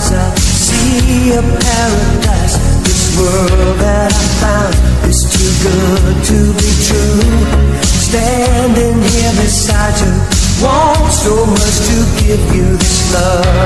eyes I see a paradise. This world that I found is too good to be true. Standing here beside you Want so much to give you this love.